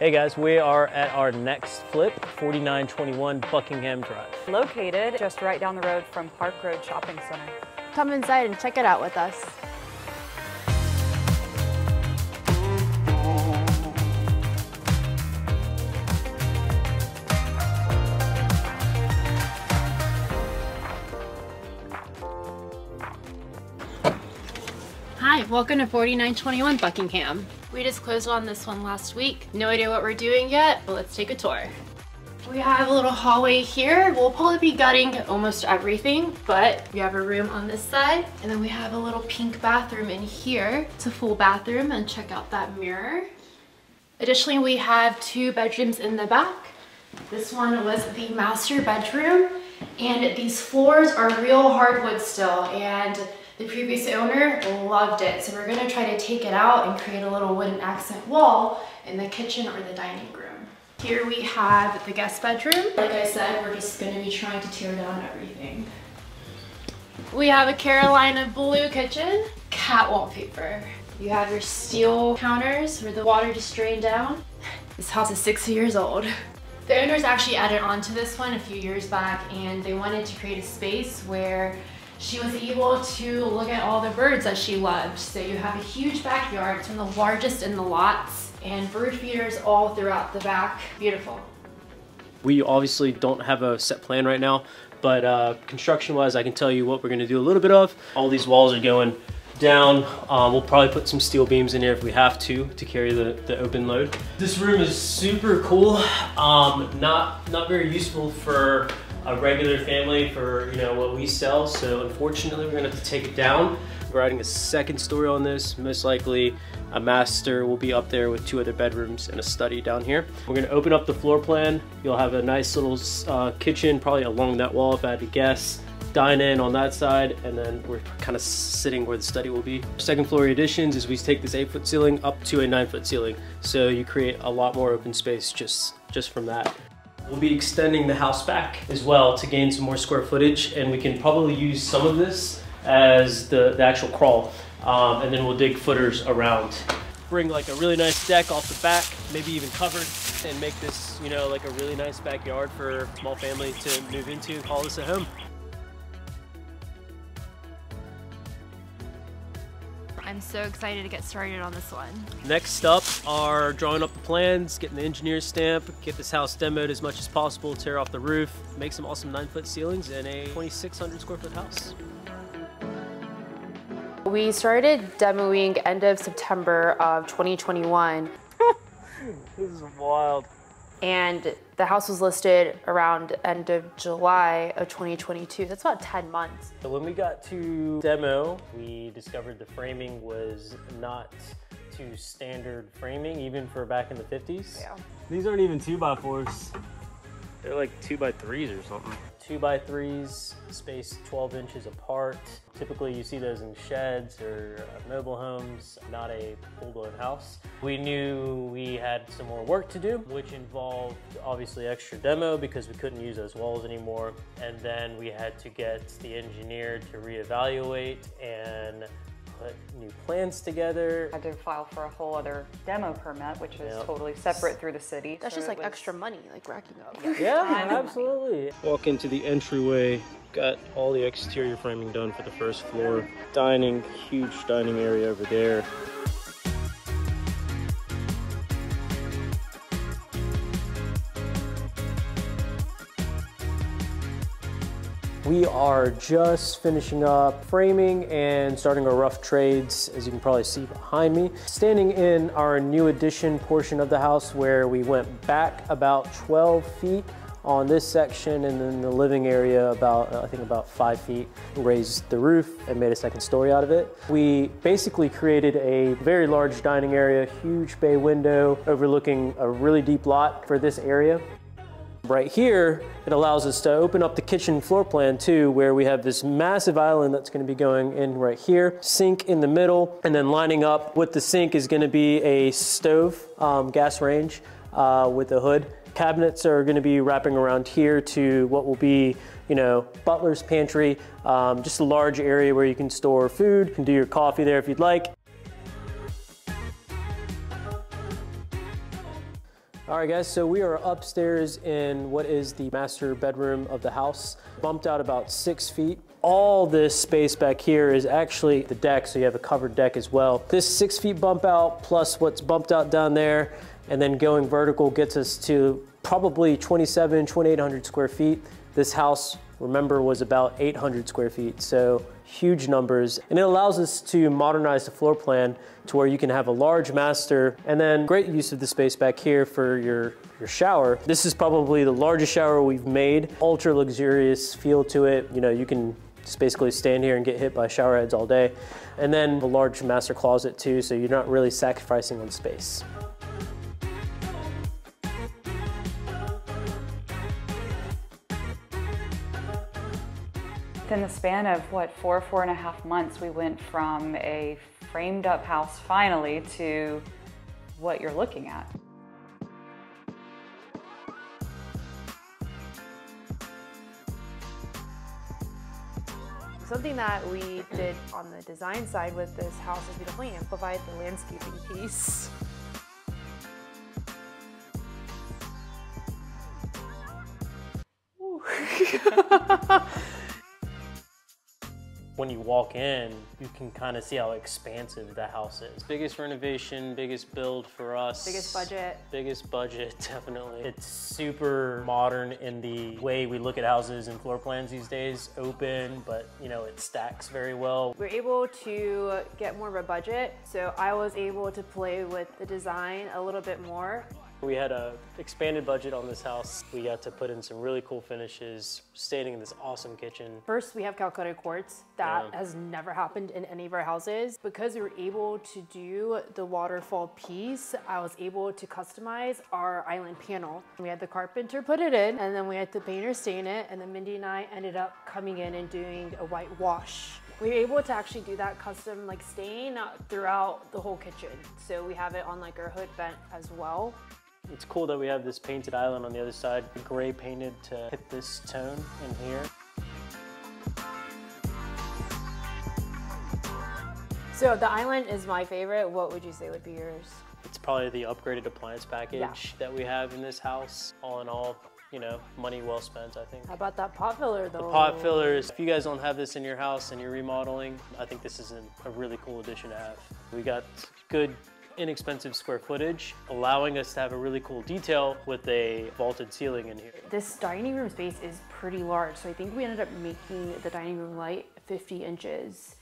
Hey guys, we are at our next flip, 4921 Buckingham Drive. Located just right down the road from Park Road Shopping Center. Come inside and check it out with us. Welcome to 4921 Buckingham. We just closed on this one last week. No idea what we're doing yet, but let's take a tour. We have a little hallway here. We'll probably be gutting almost everything, but we have a room on this side. And then we have a little pink bathroom in here. It's a full bathroom and check out that mirror. Additionally, we have two bedrooms in the back. This one was the master bedroom and these floors are real hardwood still and the previous owner loved it, so we're gonna try to take it out and create a little wooden accent wall in the kitchen or the dining room. Here we have the guest bedroom. Like I said, we're just gonna be trying to tear down everything. We have a Carolina blue kitchen, cat wallpaper. You have your steel counters where the water just drained down. This house is 60 years old. The owners actually added on to this one a few years back and they wanted to create a space where she was able to look at all the birds that she loved. So you have a huge backyard, it's one of the largest in the lots, and bird feeders all throughout the back. Beautiful. We obviously don't have a set plan right now, but uh, construction-wise, I can tell you what we're gonna do a little bit of. All these walls are going down. Um, we'll probably put some steel beams in here if we have to, to carry the, the open load. This room is super cool. Um, not, not very useful for a regular family for you know what we sell. So unfortunately, we're gonna have to take it down. We're adding a second story on this. Most likely, a master will be up there with two other bedrooms and a study down here. We're gonna open up the floor plan. You'll have a nice little uh, kitchen, probably along that wall if I had to guess dine in on that side and then we're kind of sitting where the study will be. Second floor additions is we take this eight foot ceiling up to a nine foot ceiling. So you create a lot more open space just, just from that. We'll be extending the house back as well to gain some more square footage and we can probably use some of this as the, the actual crawl. Um, and then we'll dig footers around. Bring like a really nice deck off the back, maybe even covered, and make this, you know, like a really nice backyard for small family to move into, and call this a home. I'm so excited to get started on this one. Next up are drawing up the plans, getting the engineer's stamp, get this house demoed as much as possible, tear off the roof, make some awesome nine foot ceilings in a 2,600 square foot house. We started demoing end of September of 2021. this is wild and the house was listed around end of July of 2022. That's about 10 months. So when we got to demo, we discovered the framing was not to standard framing, even for back in the 50s. Yeah. These aren't even two by fours. They're like two by threes or something. Two by threes, spaced 12 inches apart. Typically you see those in sheds or uh, mobile homes, not a full-blown house. We knew we had some more work to do, which involved obviously extra demo because we couldn't use those walls anymore. And then we had to get the engineer to reevaluate and put new plans together. I had to file for a whole other demo permit, which is yep. totally separate through the city. That's so just like was... extra money, like racking up. Yeah, absolutely. Walk into the entryway, got all the exterior framing done for the first floor. Dining, huge dining area over there. We are just finishing up framing and starting our rough trades, as you can probably see behind me. Standing in our new addition portion of the house where we went back about 12 feet on this section and then the living area about, I think about five feet, raised the roof and made a second story out of it. We basically created a very large dining area, huge bay window overlooking a really deep lot for this area. Right here, it allows us to open up the kitchen floor plan too, where we have this massive island that's gonna be going in right here, sink in the middle, and then lining up with the sink is gonna be a stove, um, gas range uh, with a hood. Cabinets are gonna be wrapping around here to what will be you know, butler's pantry, um, just a large area where you can store food, can do your coffee there if you'd like. All right guys, so we are upstairs in what is the master bedroom of the house. Bumped out about six feet. All this space back here is actually the deck, so you have a covered deck as well. This six feet bump out plus what's bumped out down there and then going vertical gets us to probably 27, 2800 square feet. This house, remember, was about 800 square feet. So huge numbers. And it allows us to modernize the floor plan to where you can have a large master and then great use of the space back here for your, your shower. This is probably the largest shower we've made. Ultra luxurious feel to it. You know, you can just basically stand here and get hit by shower heads all day. And then the large master closet too, so you're not really sacrificing on space. In the span of what, four, four and a half months, we went from a framed up house finally to what you're looking at. Something that we did on the design side with this house is we definitely amplified the landscaping piece. when you walk in, you can kind of see how expansive the house is. Biggest renovation, biggest build for us. Biggest budget. Biggest budget, definitely. It's super modern in the way we look at houses and floor plans these days. Open, but you know, it stacks very well. We're able to get more of a budget, so I was able to play with the design a little bit more. We had a expanded budget on this house. We got to put in some really cool finishes, staying in this awesome kitchen. First, we have Calcutta quartz. That Yeah. has never happened in any of our houses. Because we were able to do the waterfall piece, I was able to customize our island panel. We had the carpenter put it in, and then we had the painter stain it, and then Mindy and I ended up coming in and doing a white wash. We were able to actually do that custom like stain throughout the whole kitchen. So we have it on like our hood vent as well. It's cool that we have this painted island on the other side, gray painted to hit this tone in here. So the island is my favorite. What would you say would be yours? It's probably the upgraded appliance package Yeah. that we have in this house. All in all, you know, money well spent, I think. How about that pot filler though? The Pot fillers, if you guys don't have this in your house and you're remodeling, I think this is an, a really cool addition to have. We got good inexpensive square footage, allowing us to have a really cool detail with a vaulted ceiling in here. This dining room space is pretty large, so I think we ended up making the dining room light 50 inches.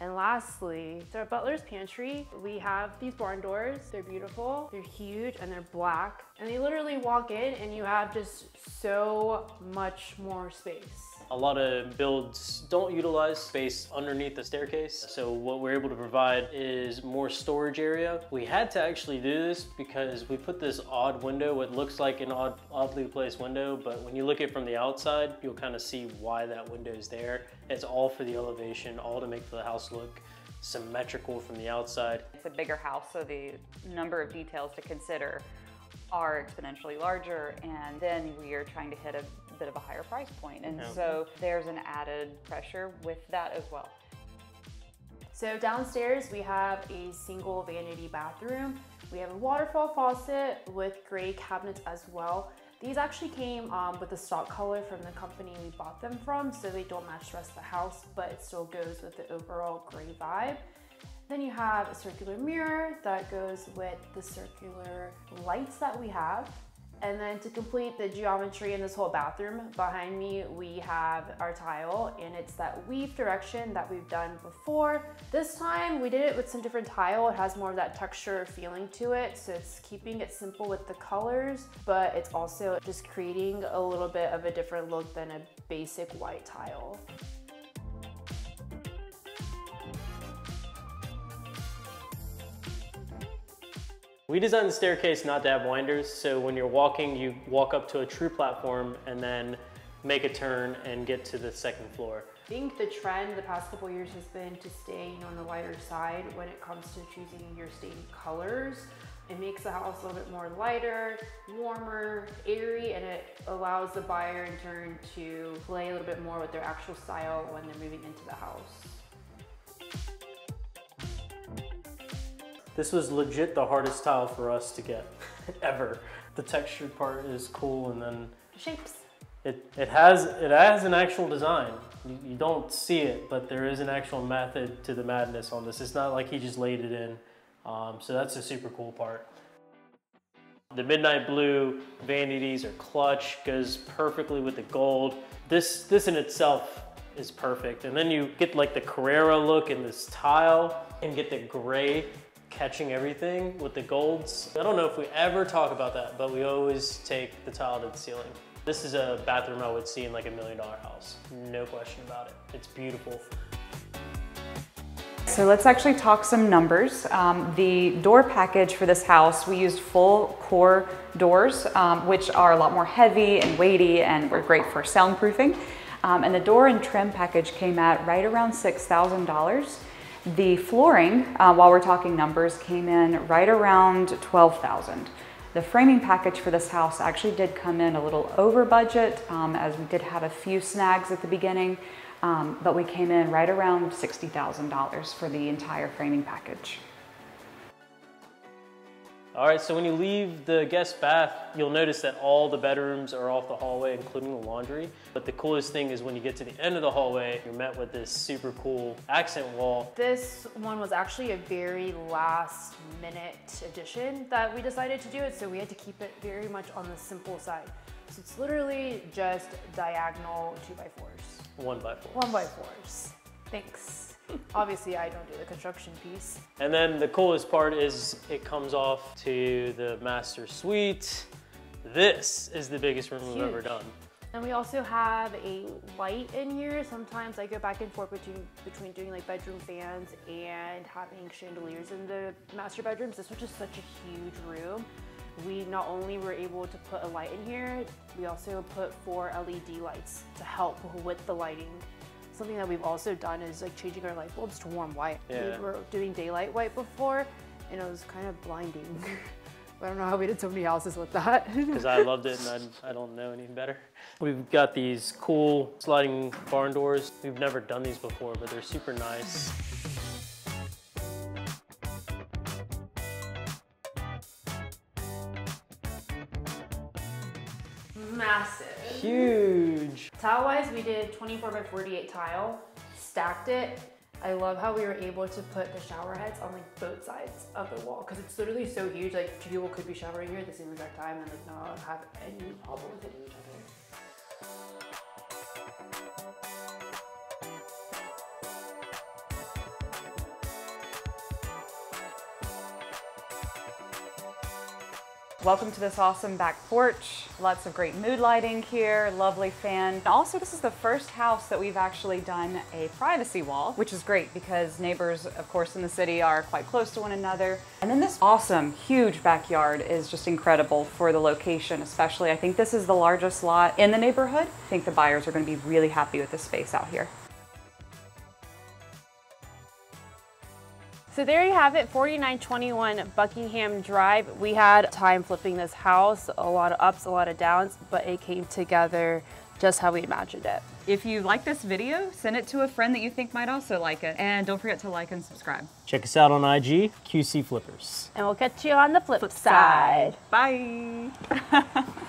And lastly, our butler's pantry, we have these barn doors. They're beautiful, they're huge, and they're black. And they literally walk in and you have just so much more space. A lot of builds don't utilize space underneath the staircase. So what we're able to provide is more storage area. We had to actually do this because we put this odd window, what looks like an odd, oddly placed window, but when you look at it from the outside, you'll kind of see why that window is there. It's all for the elevation, all to make the house look symmetrical from the outside. It's a bigger house, so the number of details to consider are exponentially larger, and then we are trying to hit a bit of a higher price point. And so there's an added pressure with that as well. So downstairs we have a single vanity bathroom. We have a waterfall faucet with gray cabinets as well. These actually came um, with the stock color from the company we bought them from, so they don't match the rest of the house, but it still goes with the overall gray vibe. Then you have a circular mirror that goes with the circular lights that we have. And then to complete the geometry in this whole bathroom, behind me we have our tile and it's that weave direction that we've done before. This time we did it with some different tile. It has more of that texture feeling to it. So it's keeping it simple with the colors, but it's also just creating a little bit of a different look than a basic white tile. We designed the staircase not to have winders, so when you're walking, you walk up to a true platform and then make a turn and get to the second floor. I think the trend the past couple years has been to stay on the lighter side when it comes to choosing your stain colors. It makes the house a little bit more lighter, warmer, airy, and it allows the buyer in turn to play a little bit more with their actual style when they're moving into the house. This was legit the hardest tile for us to get ever. The textured part is cool and then Shapes. it, it has it has an actual design. You, you don't see it, but there is an actual method to the madness on this. It's not like he just laid it in. Um, so that's a super cool part. The midnight blue vanities are clutch, goes perfectly with the gold. This this in itself is perfect. And then you get like the Carrara look in this tile and get the gray catching everything with the golds. I don't know if we ever talk about that, but we always take the tile to the ceiling. This is a bathroom I would see in like a million dollar house. No question about it. It's beautiful. So let's actually talk some numbers. Um, the door package for this house, we used full core doors, um, which are a lot more heavy and weighty and were great for soundproofing. Um, and the door and trim package came at right around $6,000. The flooring, uh, while we're talking numbers, came in right around 12,000. The framing package for this house actually did come in a little over budget um, as we did have a few snags at the beginning, um, but we came in right around $60,000 for the entire framing package. All right, so when you leave the guest bath, you'll notice that all the bedrooms are off the hallway, including the laundry. But the coolest thing is when you get to the end of the hallway, you're met with this super cool accent wall. This one was actually a very last minute addition that we decided to do it, so we had to keep it very much on the simple side. So it's literally just diagonal two by fours. One by four. One by fours. Thanks. Obviously, I don't do the construction piece. And then the coolest part is it comes off to the master suite. This is the biggest room we've ever done. And we also have a light in here. Sometimes I go back and forth between between doing like bedroom fans and having chandeliers in the master bedrooms. This was just such a huge room. We not only were able to put a light in here, we also put four LED lights to help with the lighting. Something that we've also done is like changing our light bulbs to warm white. Yeah. We were doing daylight white before, and it was kind of blinding. I don't know how we did so many houses with that. because I loved it and I, I don't know any better. We've got these cool sliding barn doors. We've never done these before, but they're super nice. Massive. Huge. Tile wise, we did 24 by 48 tile, stacked it. I love how we were able to put the shower heads on like both sides of the wall because it's literally so huge. Like two people could be showering here at the same exact time and like not have any problem with each other. Welcome to this awesome back porch. Lots of great mood lighting here, lovely fan. Also, this is the first house that we've actually done a privacy wall, which is great because neighbors, of course, in the city are quite close to one another. And then this awesome, huge backyard is just incredible for the location, especially. I think this is the largest lot in the neighborhood. I think the buyers are gonna be really happy with the space out here. So there you have it, 4921 Buckingham Drive. We had time flipping this house, a lot of ups, a lot of downs, but it came together just how we imagined it. If you like this video, send it to a friend that you think might also like it. And don't forget to like and subscribe. Check us out on IG, QC Flippers. And we'll catch you on the flip, side. Bye.